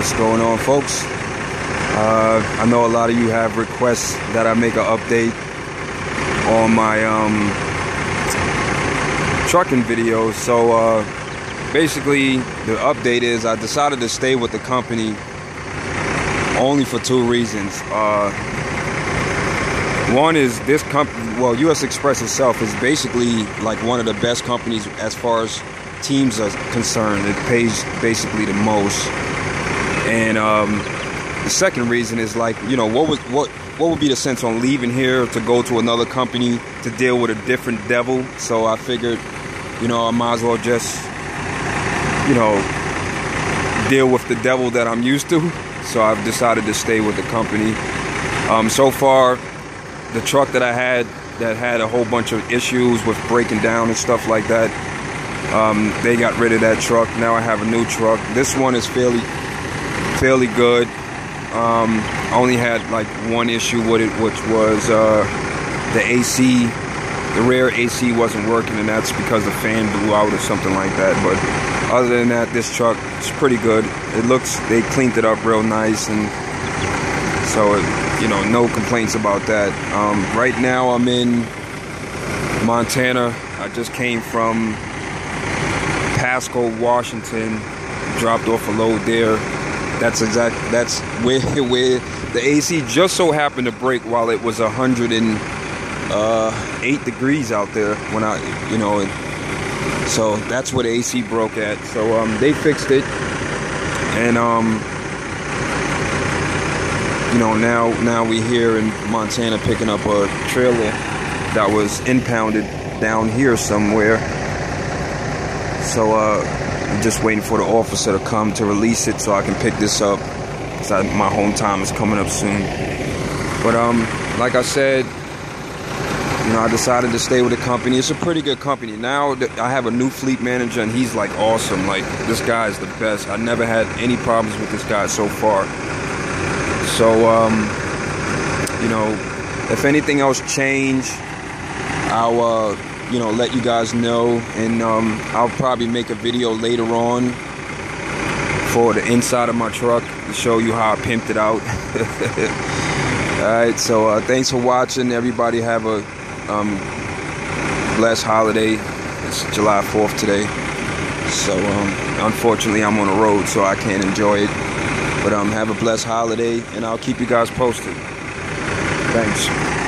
What's going on, folks? Uh, I know a lot of you have requests that I make an update on my um, trucking videos. So uh, basically, the update is I decided to stay with the company only for two reasons. Uh, one is this company, well, US Xpress itself is basically like one of the best companies as far as teams are concerned. It pays basically the most. And um, the second reason is like, you know, what was what what would be the sense on leaving here to go to another company to deal with a different devil? So I figured, you know, I might as well just, you know, deal with the devil that I'm used to. So I've decided to stay with the company. Um, so far, the truck that I had that had a whole bunch of issues with breaking down and stuff like that. Um, they got rid of that truck. Now I have a new truck. This one is fairly, fairly good. Um, I only had like one issue with it, which was uh, the AC. The rear AC wasn't working, and that's because the fan blew out or something like that. But other than that, this truck is pretty good. It looks they cleaned it up real nice, and so it, you know, no complaints about that. Um, right now, I'm in Montana. I just came from Pasco, Washington. Dropped off a load there. That's exact. That's where where the AC just so happened to break while it was 108 degrees out there when I, you know, so that's the AC broke at. So um, they fixed it, and um, you know now now we here in Montana picking up a trailer that was impounded down here somewhere. So uh, I'm just waiting for the officer to come to release it so I can pick this up. Cause I, my home time is coming up soon. But um, like I said, you know, I decided to stay with the company. It's a pretty good company. Now I have a new fleet manager, and he's like awesome. Like this guy is the best. I never had any problems with this guy so far. So um, you know, if anything else change, I'll uh, you know let you guys know, and um, I'll probably make a video later on for the inside of my truck to show you how I pimped it out. All right, so uh, thanks for watching. Everybody have a um, blessed holiday. It's July 4th today. So um, unfortunately, I'm on the road, so I can't enjoy it. But um, have a blessed holiday, and I'll keep you guys posted. Thanks.